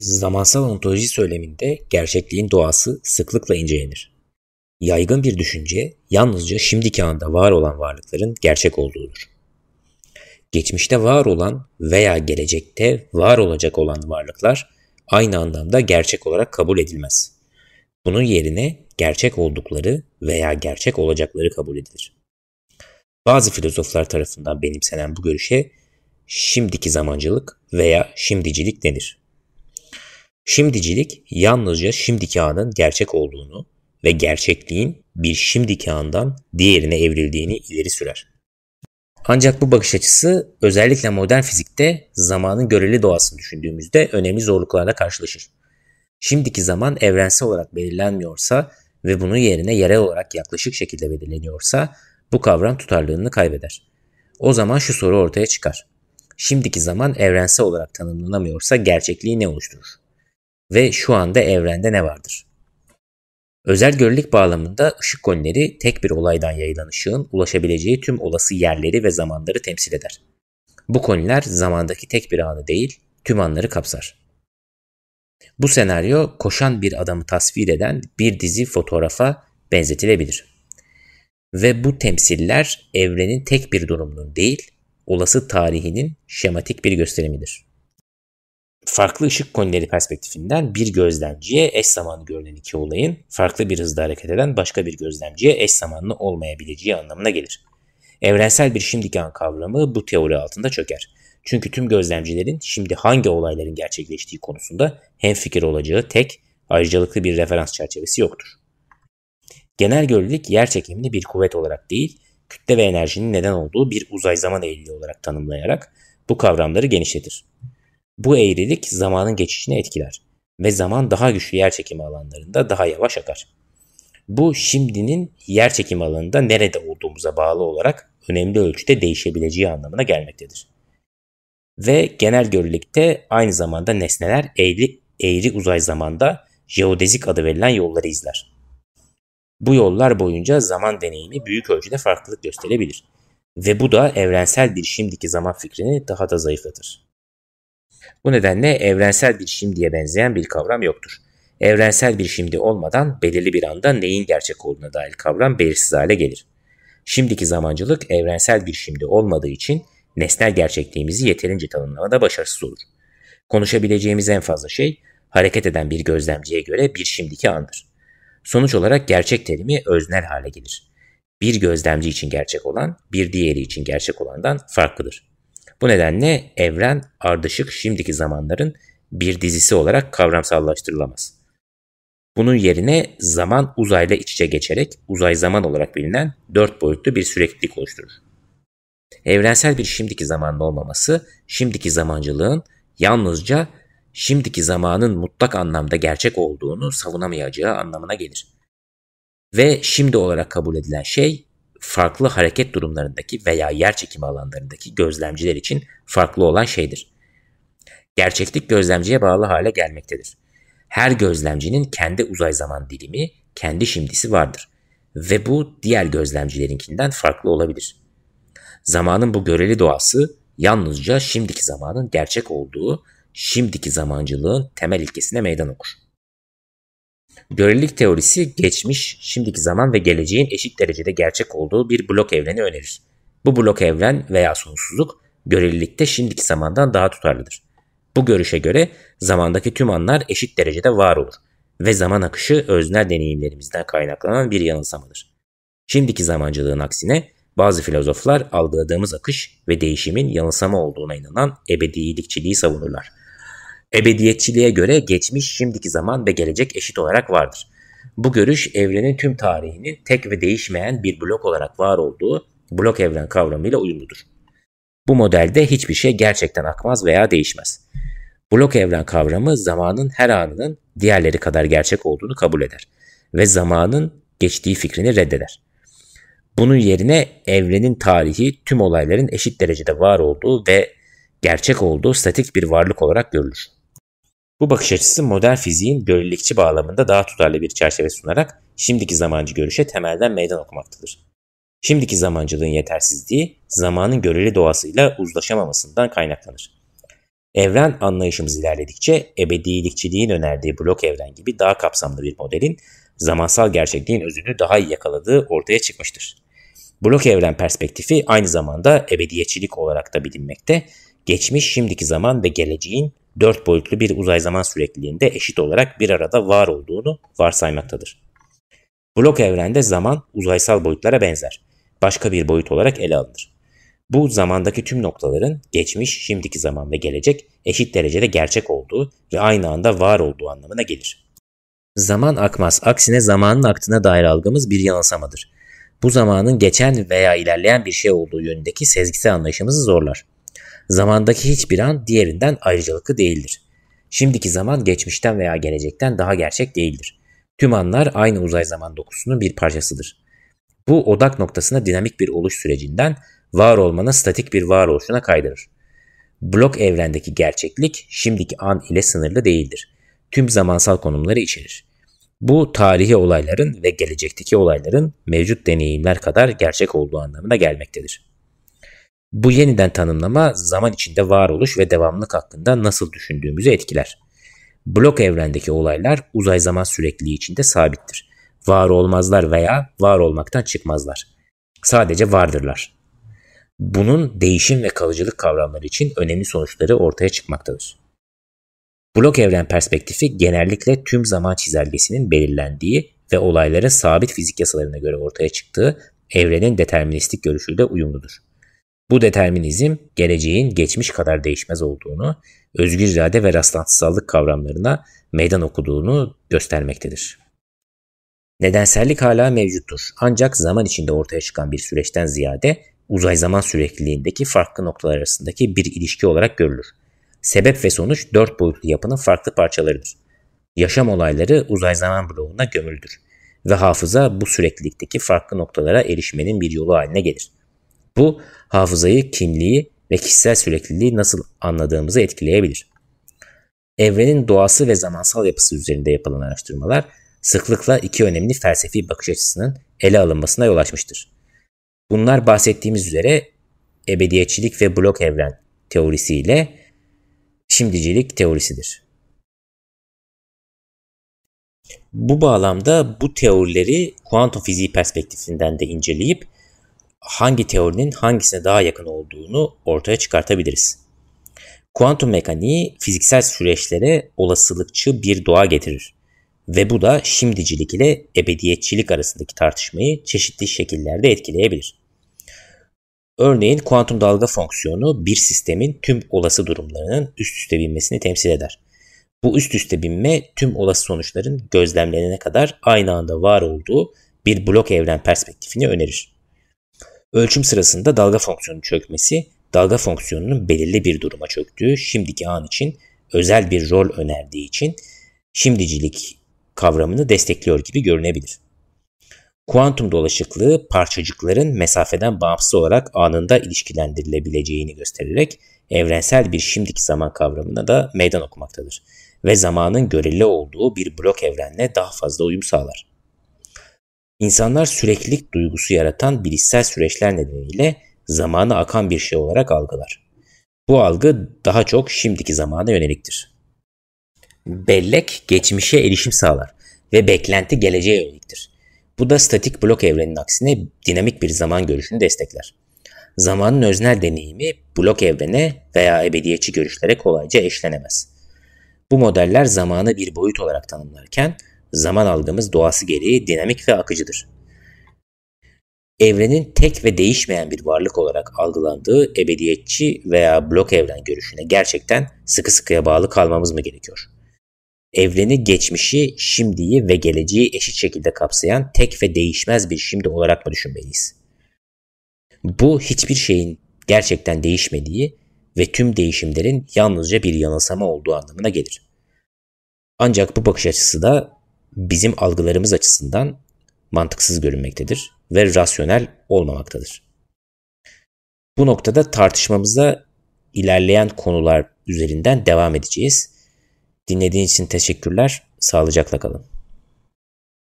Zamansal ontoloji söyleminde gerçekliğin doğası sıklıkla incelenir. Yaygın bir düşünce yalnızca şimdiki anda var olan varlıkların gerçek olduğudur. Geçmişte var olan veya gelecekte var olacak olan varlıklar aynı anlamda gerçek olarak kabul edilmez. Bunun yerine gerçek oldukları veya gerçek olacakları kabul edilir. Bazı filozoflar tarafından benimsenen bu görüşe şimdiki zamancılık veya şimdicilik denir. Şimdicilik yalnızca şimdiki anın gerçek olduğunu ve gerçekliğin bir şimdiki andan diğerine evrildiğini ileri sürer. Ancak bu bakış açısı özellikle modern fizikte zamanın göreli doğasını düşündüğümüzde önemli zorluklarla karşılaşır. Şimdiki zaman evrensel olarak belirlenmiyorsa ve bunun yerine yerel olarak yaklaşık şekilde belirleniyorsa bu kavram tutarlılığını kaybeder. O zaman şu soru ortaya çıkar. Şimdiki zaman evrensel olarak tanımlanamıyorsa gerçekliği ne oluşturur? Ve şu anda evrende ne vardır? Özel görelilik bağlamında ışık konileri tek bir olaydan yayılan ışığın ulaşabileceği tüm olası yerleri ve zamanları temsil eder. Bu koniler zamandaki tek bir anı değil, tüm anları kapsar. Bu senaryo koşan bir adamı tasvir eden bir dizi fotoğrafa benzetilebilir. Ve bu temsiller evrenin tek bir durumunun değil, olası tarihinin şematik bir gösterimidir. Farklı ışık konileri perspektifinden bir gözlemciye eş zamanlı görünen iki olayın farklı bir hızda hareket eden başka bir gözlemciye eş zamanlı olmayabileceği anlamına gelir. Evrensel bir şimdiki an kavramı bu teori altında çöker. Çünkü tüm gözlemcilerin şimdi hangi olayların gerçekleştiği konusunda hemfikir olacağı tek, ayrıcalıklı bir referans çerçevesi yoktur. Genel görelilik yer çekimini bir kuvvet olarak değil, kütle ve enerjinin neden olduğu bir uzay zaman eğriliği olarak tanımlayarak bu kavramları genişletir. Bu eğrilik zamanın geçişini etkiler ve zaman daha güçlü yer çekimi alanlarında daha yavaş akar. Bu şimdinin yer çekimi alanında nerede olduğumuza bağlı olarak önemli ölçüde değişebileceği anlamına gelmektedir. Ve genel görelilikte aynı zamanda nesneler eğri, eğri uzay zamanda jeodezik adı verilen yolları izler. Bu yollar boyunca zaman deneyimi büyük ölçüde farklılık gösterebilir. Ve bu da evrensel bir şimdiki zaman fikrini daha da zayıflatır. Bu nedenle evrensel bir şimdiye benzeyen bir kavram yoktur. Evrensel bir şimdi olmadan belirli bir anda neyin gerçek olduğuna dair kavram belirsiz hale gelir. Şimdiki zamancılık evrensel bir şimdi olmadığı için nesnel gerçekliğimizi yeterince tanımlamada başarısız olur. Konuşabileceğimiz en fazla şey hareket eden bir gözlemciye göre bir şimdiki andır. Sonuç olarak gerçek terimi öznel hale gelir. Bir gözlemci için gerçek olan bir diğeri için gerçek olandan farklıdır. Bu nedenle evren ardışık şimdiki zamanların bir dizisi olarak kavramsallaştırılamaz. Bunun yerine zaman uzayla iç içe geçerek uzay zaman olarak bilinen dört boyutlu bir süreklilik oluşturur. Evrensel bir şimdiki zamanın olmaması, şimdiki zamancılığın yalnızca şimdiki zamanın mutlak anlamda gerçek olduğunu savunamayacağı anlamına gelir. Ve şimdi olarak kabul edilen şey farklı hareket durumlarındaki veya yer çekimi alanlarındaki gözlemciler için farklı olan şeydir. Gerçeklik gözlemciye bağlı hale gelmektedir. Her gözlemcinin kendi uzay zaman dilimi, kendi şimdisi vardır ve bu diğer gözlemcilerinkinden farklı olabilir. Zamanın bu göreli doğası yalnızca şimdiki zamanın gerçek olduğu şimdiki zamancılığın temel ilkesine meydan okur. Görelilik teorisi geçmiş, şimdiki zaman ve geleceğin eşit derecede gerçek olduğu bir blok evreni önerir. Bu blok evren veya sonsuzluk görelilikte şimdiki zamandan daha tutarlıdır. Bu görüşe göre zamandaki tüm anlar eşit derecede var olur ve zaman akışı öznel deneyimlerimizden kaynaklanan bir yanılsamadır. Şimdiki zamancılığın aksine bazı filozoflar algıladığımız akış ve değişimin yanılsama olduğuna inanan ebedilikçiliği savunurlar. Ebediyetçiliğe göre geçmiş, şimdiki zaman ve gelecek eşit olarak vardır. Bu görüş evrenin tüm tarihinin tek ve değişmeyen bir blok olarak var olduğu blok evren kavramıyla uyumludur. Bu modelde hiçbir şey gerçekten akmaz veya değişmez. Blok evren kavramı zamanın her anının diğerleri kadar gerçek olduğunu kabul eder ve zamanın geçtiği fikrini reddeder. Bunun yerine evrenin tarihi tüm olayların eşit derecede var olduğu ve gerçek olduğu statik bir varlık olarak görülür. Bu bakış açısı modern fiziğin görelilikçi bağlamında daha tutarlı bir çerçeve sunarak şimdiki zamancı görüşe temelden meydan okumaktadır. Şimdiki zamancılığın yetersizliği zamanın göreli doğasıyla uzlaşamamasından kaynaklanır. Evren anlayışımız ilerledikçe ebedilikçiliğin önerdiği blok evren gibi daha kapsamlı bir modelin zamansal gerçekliğin özünü daha iyi yakaladığı ortaya çıkmıştır. Blok evren perspektifi aynı zamanda ebediyetçilik olarak da bilinmekte, geçmiş, şimdiki zaman ve geleceğin dört boyutlu bir uzay zaman sürekliliğinde eşit olarak bir arada var olduğunu varsaymaktadır. Blok evrende zaman uzaysal boyutlara benzer. Başka bir boyut olarak ele alınır. Bu zamandaki tüm noktaların geçmiş, şimdiki zaman ve gelecek eşit derecede gerçek olduğu ve aynı anda var olduğu anlamına gelir. Zaman akmaz, aksine zamanın aktığına dair algımız bir yanılsamadır. Bu zamanın geçen veya ilerleyen bir şey olduğu yönündeki sezgisel anlayışımızı zorlar. Zamandaki hiçbir an diğerinden ayrıcalıklı değildir. Şimdiki zaman geçmişten veya gelecekten daha gerçek değildir. Tüm anlar aynı uzay zaman dokusunun bir parçasıdır. Bu odak noktasına dinamik bir oluş sürecinden var olmanın statik bir varoluşuna kaydırır. Blok evrendeki gerçeklik şimdiki an ile sınırlı değildir. Tüm zamansal konumları içerir. Bu tarihi olayların ve gelecekteki olayların mevcut deneyimler kadar gerçek olduğu anlamına gelmektedir. Bu yeniden tanımlama zaman içinde varoluş ve devamlılık hakkında nasıl düşündüğümüzü etkiler. Blok evrendeki olaylar uzay zaman sürekliliği içinde sabittir. Var olmazlar veya var olmaktan çıkmazlar. Sadece vardırlar. Bunun değişim ve kalıcılık kavramları için önemli sonuçları ortaya çıkmaktadır. Blok evren perspektifi genellikle tüm zaman çizelgesinin belirlendiği ve olayların sabit fizik yasalarına göre ortaya çıktığı evrenin deterministik görüşüyle uyumludur. Bu determinizm geleceğin geçmiş kadar değişmez olduğunu, özgür irade ve rastlantısallık kavramlarına meydan okuduğunu göstermektedir. Nedensellik hala mevcuttur ancak zaman içinde ortaya çıkan bir süreçten ziyade uzay zaman sürekliliğindeki farklı noktalar arasındaki bir ilişki olarak görülür. Sebep ve sonuç dört boyutlu yapının farklı parçalarıdır. Yaşam olayları uzay zaman bloğuna gömüldür ve hafıza bu süreklilikteki farklı noktalara erişmenin bir yolu haline gelir. Bu hafızayı, kimliği ve kişisel sürekliliği nasıl anladığımızı etkileyebilir. Evrenin doğası ve zamansal yapısı üzerinde yapılan araştırmalar sıklıkla iki önemli felsefi bakış açısının ele alınmasına yol açmıştır. Bunlar bahsettiğimiz üzere ebediyetçilik ve blok evren teorisiyle şimdicilik teorisidir. Bu bağlamda bu teorileri kuantum fiziği perspektifinden de inceleyip hangi teorinin hangisine daha yakın olduğunu ortaya çıkartabiliriz. Kuantum mekaniği fiziksel süreçlere olasılıkçı bir doğa getirir ve bu da şimdicilik ile ebediyetçilik arasındaki tartışmayı çeşitli şekillerde etkileyebilir. Örneğin kuantum dalga fonksiyonu bir sistemin tüm olası durumlarının üst üste binmesini temsil eder. Bu üst üste binme tüm olası sonuçların gözlemlenene kadar aynı anda var olduğu bir blok evren perspektifini önerir. Ölçüm sırasında dalga fonksiyonu çökmesi, dalga fonksiyonunun belirli bir duruma çöktüğü şimdiki an için özel bir rol önerdiği için şimdicilik kavramını destekliyor gibi görünebilir. Kuantum dolaşıklığı parçacıkların mesafeden bağımsız olarak anında ilişkilendirilebileceğini göstererek evrensel bir şimdiki zaman kavramına da meydan okumaktadır ve zamanın göreli olduğu bir blok evrenle daha fazla uyum sağlar. İnsanlar süreklilik duygusu yaratan bilişsel süreçler nedeniyle zamanı akan bir şey olarak algılar. Bu algı daha çok şimdiki zamana yöneliktir. Bellek geçmişe erişim sağlar ve beklenti geleceğe yöneliktir. Bu da statik blok evrenin aksine dinamik bir zaman görüşünü destekler. Zamanın öznel deneyimi blok evrene veya ebediyetçi görüşlere kolayca eşlenemez. Bu modeller zamanı bir boyut olarak tanımlarken zaman algımız doğası gereği dinamik ve akıcıdır. Evrenin tek ve değişmeyen bir varlık olarak algılandığı ebediyetçi veya blok evren görüşüne gerçekten sıkı sıkıya bağlı kalmamız mı gerekiyor? Evreni, geçmişi, şimdiyi ve geleceği eşit şekilde kapsayan tek ve değişmez bir şimdi olarak mı düşünmeliyiz? Bu hiçbir şeyin gerçekten değişmediği ve tüm değişimlerin yalnızca bir yanılsama olduğu anlamına gelir. Ancak bu bakış açısı da bizim algılarımız açısından mantıksız görünmektedir ve rasyonel olmamaktadır. Bu noktada tartışmamıza ilerleyen konular üzerinden devam edeceğiz. Dinlediğiniz için teşekkürler. Sağlıcakla kalın.